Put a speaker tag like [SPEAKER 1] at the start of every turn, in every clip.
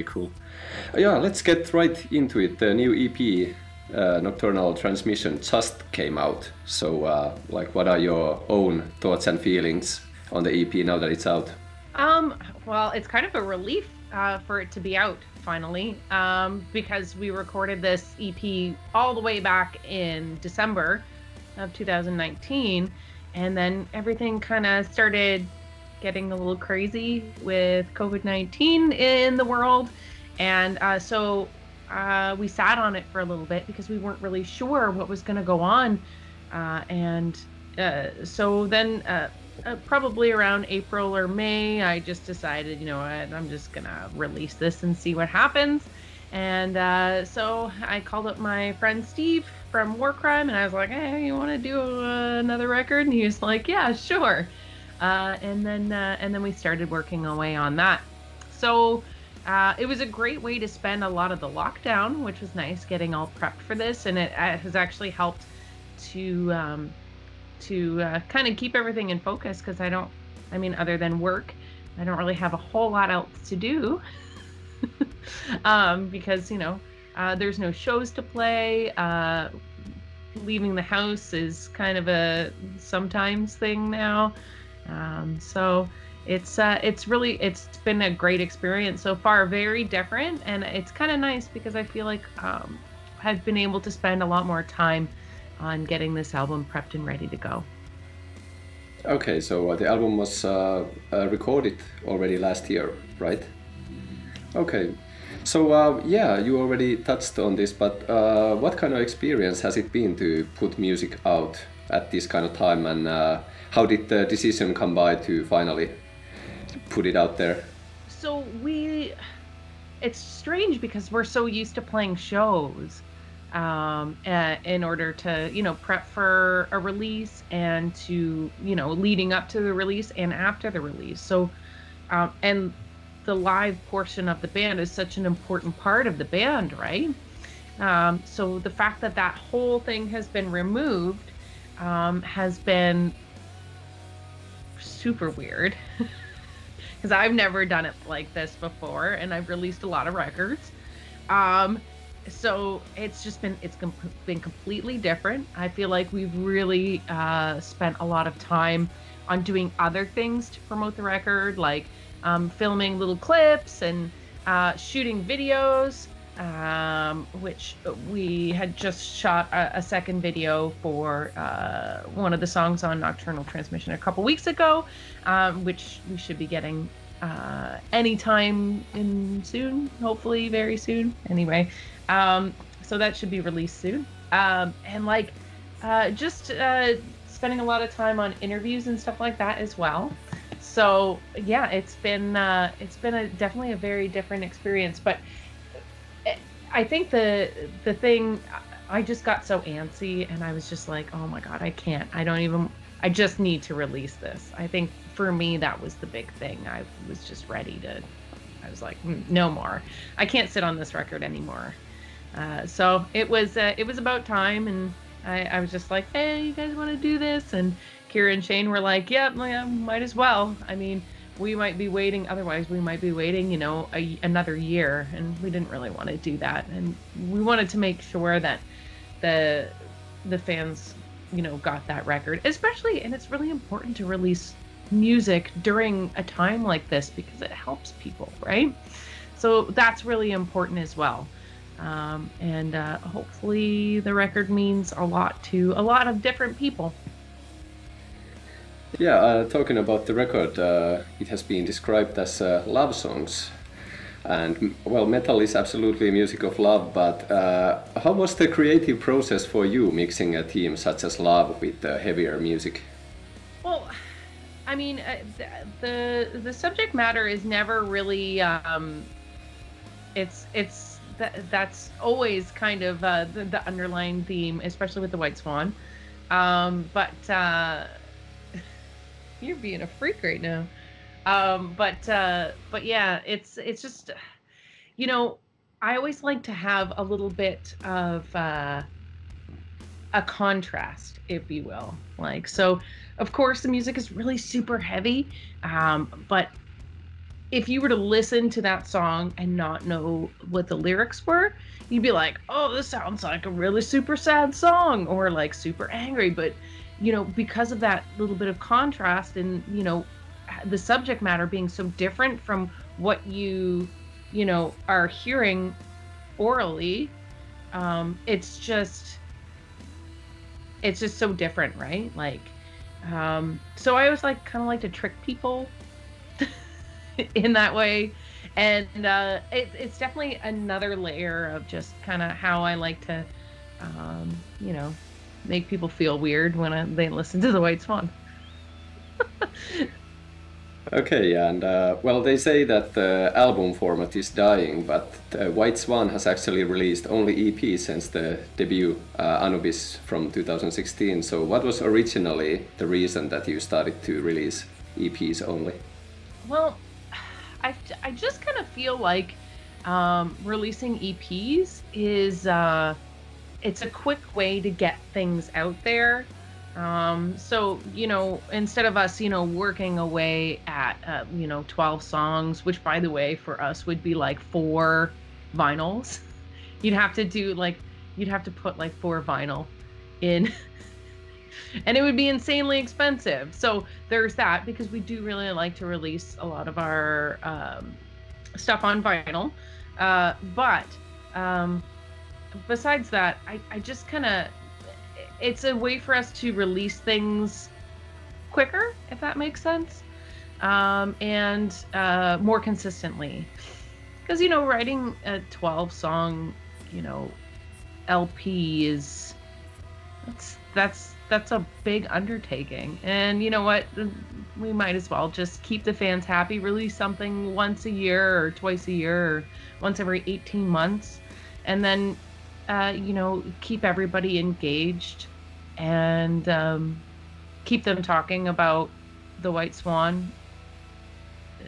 [SPEAKER 1] Okay, cool. Yeah, let's get right into it. The new EP, uh, Nocturnal Transmission, just came out. So, uh, like, what are your own thoughts and feelings on the EP now that it's out?
[SPEAKER 2] Um, well, it's kind of a relief uh, for it to be out finally, um, because we recorded this EP all the way back in December of 2019, and then everything kind of started getting a little crazy with COVID 19 in the world. And uh, so uh, we sat on it for a little bit because we weren't really sure what was going to go on. Uh, and uh, so then, uh, uh, probably around April or May, I just decided, you know, what, I'm just going to release this and see what happens. And so I called up my friend Steve from War Crime and I was like, hey, you want to do another record? And he was like, yeah, sure. Uh, and then uh, and then we started working away on that. So uh, it was a great way to spend a lot of the lockdown, which was nice, getting all prepped for this, and it uh, has actually helped to um, to uh, kind of keep everything in focus because I don't, I mean, other than work, I don't really have a whole lot else to do um, because you know uh, there's no shows to play. leaving the house is kind of a sometimes thing now. Um, so it's uh, it's really it's been a great experience so far. Very different, and it's kind of nice because I feel like um, I've been able to spend a lot more time on getting this album prepped and ready to go.
[SPEAKER 1] Okay, so uh, the album was uh, uh recorded already last year, right? Okay, so uh, yeah, you already touched on this, but uh, what kind of experience has it been to put music out at this kind of time, and how did the decision come by to finally put it out there?
[SPEAKER 2] So we, it's strange because we're so used to playing shows um, in order to, you know, prep for a release and to, you know, leading up to the release and after the release. So, um, and the live portion of the band is such an important part of the band, right? Um, so the fact that that whole thing has been removed um, has been super weird because I've never done it like this before, and I've released a lot of records. Um, so it's just been it's com- been completely different. I feel like we've really uh, spent a lot of time on doing other things to promote the record, like um, filming little clips and uh, shooting videos um, which we had just shot a, a second video for uh, one of the songs on Nocturnal Transmission a couple weeks ago, um, which we should be getting uh, anytime in soon, hopefully very soon. Anyway, um, so that should be released soon. Um, and like, uh, just uh, spending a lot of time on interviews and stuff like that as well. So yeah, it's been uh, it's been a definitely a very different experience, but I think the the thing I just got so antsy and I was just like, "Oh my god, I can't. I don't even I just need to release this." I think for me that was the big thing. I was just ready to I was like, mm, "No more. I can't sit on this record anymore." Uh, so it was uh, it was about time and I, I was just like, "Hey, you guys want to do this?" And Kira and Shane were like, "Yep, yeah, might as well." I mean, we might be waiting otherwise we might be waiting you know a, another year. And we didn't really want to do that. And we wanted to make sure that the the fans you know got that record. Especially and it's really important to release music during a time like this because it helps people right? So that's really important as well. Um, and uh, hopefully the record means a lot to a lot of different people
[SPEAKER 1] yeah, uh, talking about the record, uh, it has been described as uh, love songs. And well, metal is absolutely music of love, but uh, how was the creative process for you mixing a theme such as love with heavier music?
[SPEAKER 2] Well, I mean, uh, the the subject matter is never really. Um, it's it's that that's always kind of uh, the, the, underlying theme, especially with the White Swan. Um, but you're being a freak right now. Um, but uh, but yeah, it's it's just, you know, I always like to have a little bit of uh, a contrast, if you will. Like so, of course, the music is really super heavy, um, but if you were to listen to that song and not know what the lyrics were, you'd be like, "Oh, this sounds like a really super sad song," or like super angry. But you know, because of that little bit of contrast and you know, the subject matter being so different from what you, you know, are hearing orally, um, it's just, it's just so different, right? Like, um, so I always like kind of like to trick people in that way and uh, it, it's definitely another layer of just kind of how I like to, um, you know, make people feel weird when I, they listen to the White Swan.
[SPEAKER 1] okay, and uh, well, they say that the album format is dying, but White Swan has actually released only EP since the debut uh, Anubis from 2016. So, what was originally the reason that you started to release EPs only?
[SPEAKER 2] Well, I, I just kind of feel like um, releasing EPs is uh, it's a quick way to get things out there. Um, so you know, instead of us, you know, working away at uh, you know 12 songs, which by the way for us would be like four vinyls, you'd have to do like you'd have to put like four vinyl in and it would be insanely expensive. So there's that because we do really like to release a lot of our um, stuff on vinyl. Uh, but um, besides that, I, I just kind of, it's a way for us to release things quicker, if that makes sense, um, and uh, more consistently. Because, you know, writing a 12 song, you know, LP is, that's, that's that's a big undertaking. And you know what? We might as well just keep the fans happy, release something once a year or twice a year or once every 18 months. And then, uh, you know, keep everybody engaged and um, keep them talking about the White Swan,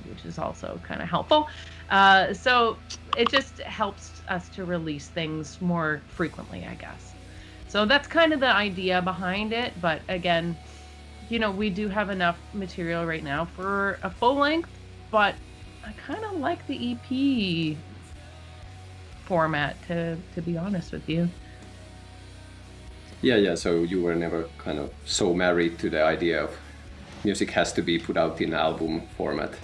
[SPEAKER 2] which is also kind of helpful. Uh, so it just helps us to release things more frequently, I guess. So that's kind of the idea behind it. But again, you know, we do have enough material right now for a full length, but I kind of like the EP format to to be honest with you.
[SPEAKER 1] Yeah, yeah. So you were never kind of so married to the idea of music has to be put out in album format.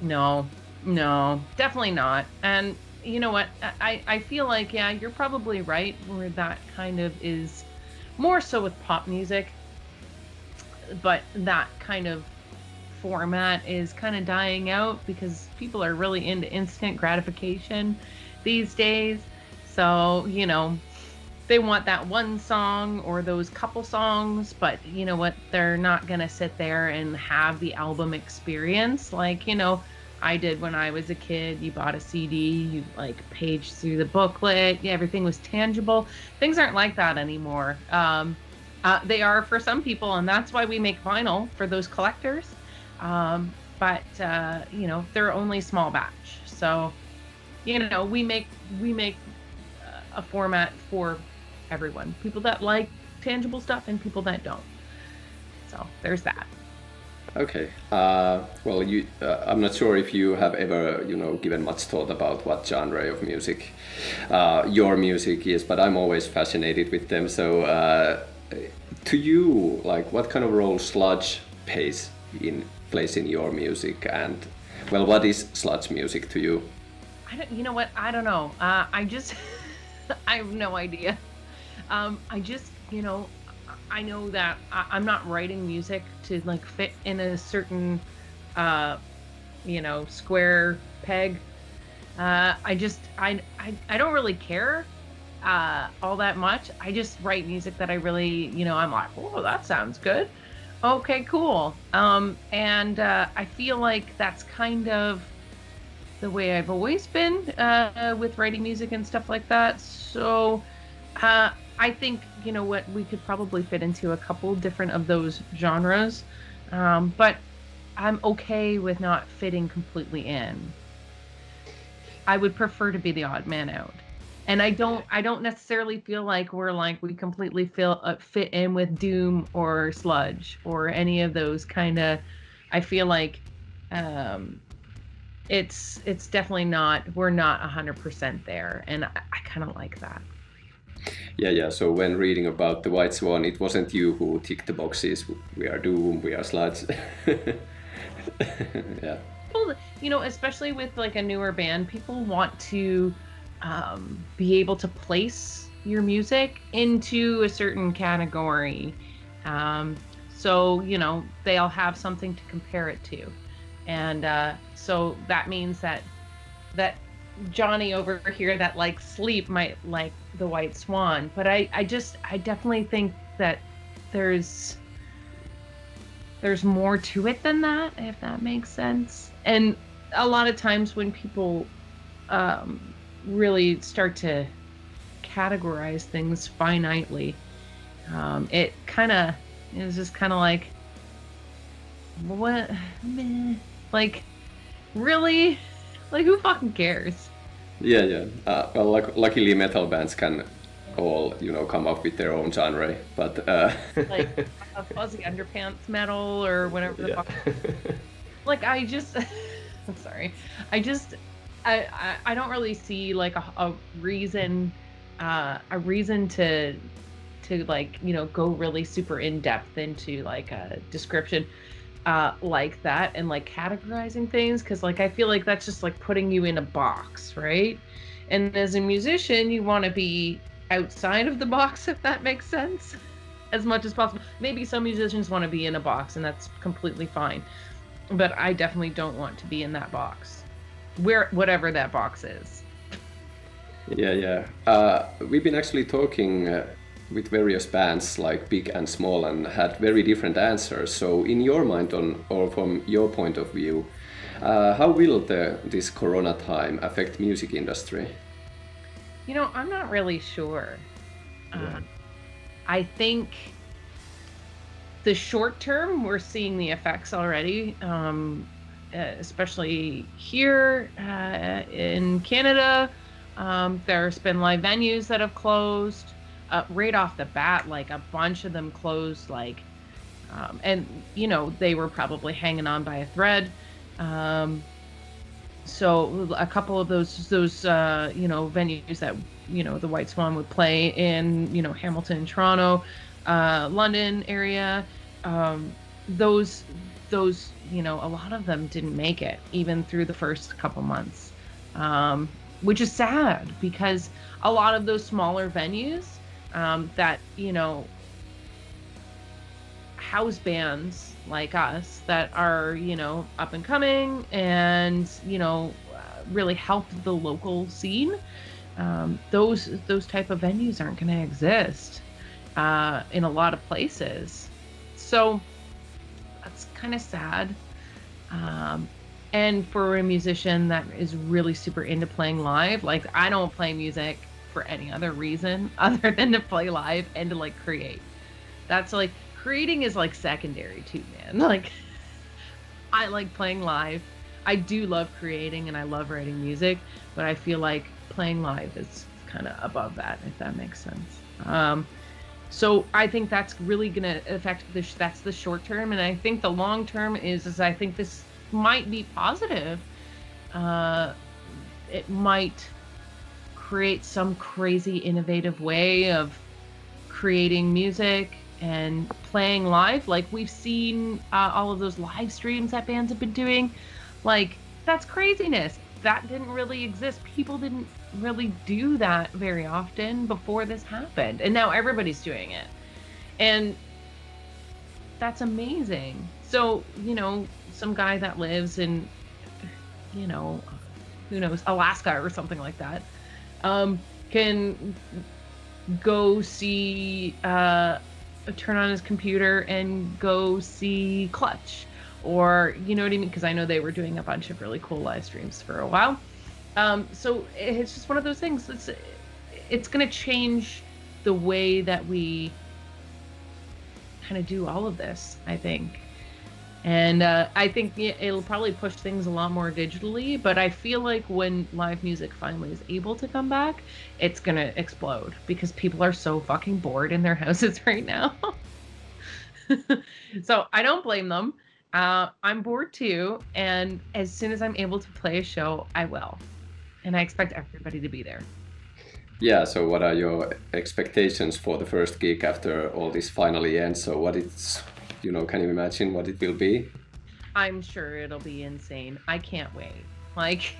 [SPEAKER 2] No, no, definitely not. And you know what? I, I feel like, yeah, you're probably right where that kind of is more so with pop music. But that kind of format is kind of dying out because people are really into instant gratification these days. So, you know, they want that one song or those couple songs, but you know what? They're not going to sit there and have the album experience. Like, you know, I did when I was a kid. You bought a CD, you like paged through the booklet, everything was tangible. Things aren't like that anymore. Um, uh, they are for some people, and that's why we make vinyl for those collectors. Um, but uh, you know, they're only small batch, so you know, we make we make uh, a format for everyone. People that like tangible stuff and people that don't. So there's that.
[SPEAKER 1] Okay. Uh, well, you, uh, I'm not sure if you have ever, you know, given much thought about what genre of music uh, your music is, but I'm always fascinated with them. So, uh, to you, like, what kind of role sludge plays in plays in your music, and well, what is sludge music to you?
[SPEAKER 2] I don't. You know what? I don't know. Uh, I just, I have no idea. Um, I just, you know, I know that I, am not writing music to like fit in a certain, uh, you know, square peg. Uh, I just I, I I don't really care uh, all that much. I just write music that I really, you know, I'm like, oh, that sounds good. Okay, cool. Um, and uh, I feel like that's kind of the way I've always been uh, with writing music and stuff like that. So uh, I think you know what we could probably fit into a couple different of those genres, um, but I'm okay with not fitting completely in. I would prefer to be the odd man out, and I don't. I don't necessarily feel like we're like we completely feel uh, fit in with doom or sludge or any of those kind of. I feel like um, it's it's definitely not we're not 100% there and i, I kind of like that.
[SPEAKER 1] Yeah yeah so when reading about the white swan it wasn't you who ticked the boxes we are doom we are sluts. Yeah.
[SPEAKER 2] Well you know especially with like a newer band people want to um, be able to place your music into a certain category. Um, so you know they'll have something to compare it to and uh, so that means that that Johnny over here that likes sleep might like the White Swan. But I, I just I definitely think that there's there's more to it than that, if that makes sense. And a lot of times when people um, really start to categorize things finitely, um, it kind of is just kind of like what, meh, like really? Like, who fucking cares?
[SPEAKER 1] Yeah, yeah. Uh, well, like, luckily, metal bands can all, you know, come up with their own genre. But uh...
[SPEAKER 2] like a fuzzy underpants metal or whatever the yeah. fuck. Like, I just, I'm sorry, I just, I, I, I don't really see like a, a reason, uh, a reason to, to like, you know, go really super in depth into like a description uh, like that and like categorizing things because like I feel like that's just like putting you in a box, right? And as a musician, you want to be outside of the box if that makes sense as much as possible. Maybe some musicians want to be in a box and that's completely fine. But I definitely don't want to be in that box. Where whatever that box is.
[SPEAKER 1] Yeah, yeah. Uh, we've been actually talking uh, with various bands like big and small and had very different answers. So in your mind on or from your point of view, uh, how will the this corona time affect music industry?
[SPEAKER 2] You know, I'm not really sure. Yeah. Uh, I think the short term, we're seeing the effects already, um, especially here uh, in Canada. Um, there's been live venues that have closed uh, right off the bat, like a bunch of them closed, like, um, and you know they were probably hanging on by a thread. Um, so a couple of those those uh, you know venues that you know the White Swan would play in you know Hamilton, Toronto, uh, London area, um, those those you know a lot of them didn't make it even through the first couple months, um, which is sad because a lot of those smaller venues um, that you know house bands like us that are you know up and coming and you know really help the local scene um, those those type of venues aren't going to exist uh, in a lot of places. So that's kind of sad. Um, and for a musician that is really super into playing live like i don't play music for any other reason other than to play live and to like create. That's like creating is like secondary too, man. Like I like playing live. I do love creating and I love writing music, but I feel like playing live is kind of above that, if that makes sense. Um, so I think that's really going to affect the that's the short term, and I think the long term is is I think this might be positive. Uh, it might create some crazy innovative way of creating music and playing live like we've seen uh, all of those live streams that bands have been doing. Like that's craziness. That didn't really exist. People didn't really do that very often before this happened and now everybody's doing it. And that's amazing. So you know some guy that lives in you know who knows alaska or something like that um, can go see, uh, turn on his computer and go see Clutch. Or, you know what I mean? Because I know they were doing a bunch of really cool live streams for a while. Um, so it's just one of those things. It's, it's going to change the way that we kind of do all of this, I think and uh, I think it'll probably push things a lot more digitally. But I feel like when live music finally is able to come back, it's gonna explode because people are so fucking bored in their houses right now. so I don't blame them. Uh, I'm bored too, and as soon as I'm able to play a show, I will. And I expect everybody to be there.
[SPEAKER 1] Yeah, so what are your expectations for the first gig after all this finally ends? So what it's, you know, can you imagine what it will be?
[SPEAKER 2] I'm sure it'll be insane. I can't wait. Like,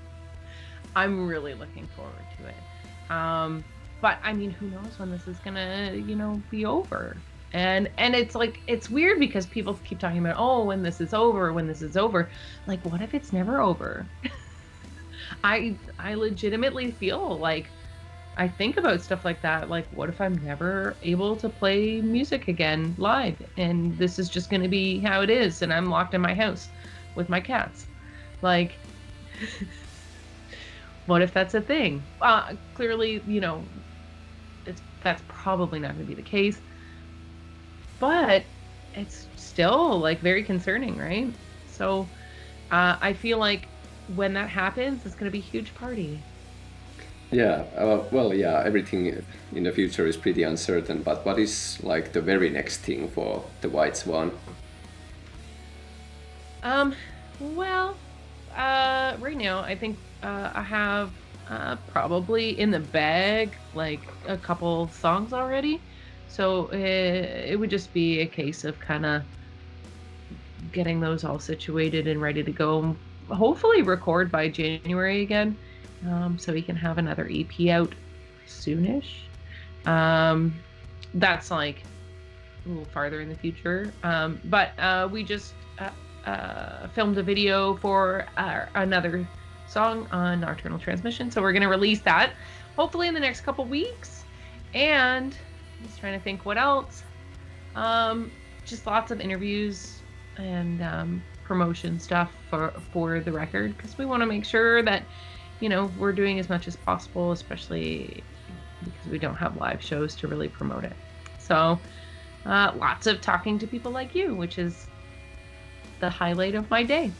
[SPEAKER 2] I'm really looking forward to it. Um, but I mean, who knows when this is gonna, you know, be over? And and it's like it's weird because people keep talking about, oh, when this is over, when this is over. Like, what if it's never over? I I legitimately feel like I think about stuff like that. Like, what if I'm never able to play music again live, and this is just going to be how it is, and I'm locked in my house with my cats? Like, what if that's a thing? Uh, clearly, you know, it's that's probably not going to be the case, but it's still like very concerning, right? So, uh, I feel like when that happens, it's going to be a huge party.
[SPEAKER 1] Yeah, uh, well, yeah, everything in the future is pretty uncertain, but what is like the very next thing for the White Swan?
[SPEAKER 2] Um, well, uh, right now, I think uh, I have uh, probably in the bag like a couple songs already. So it, uh, it would just be a case of kind of getting those all situated and ready to go hopefully record by January again, um, so we can have another EP out soonish. Um, that's like a little farther in the future. Um, but uh, we just uh, uh, filmed a video for our, another song on Nocturnal Transmission, so we're gonna release that hopefully in the next couple weeks. And I'm just trying to think what else. Um, just lots of interviews and um, promotion stuff for for the record because we want to make sure that you know we're doing as much as possible, especially because we don't have live shows to really promote it. So uh, lots of talking to people like you, which is the highlight of my day.